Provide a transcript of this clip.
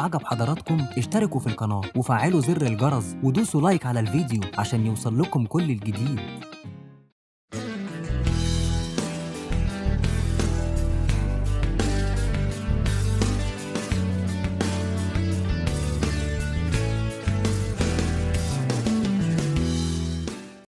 عجب حضراتكم اشتركوا في القناة وفعلوا زر الجرس ودوسوا لايك على الفيديو عشان يوصل لكم كل الجديد.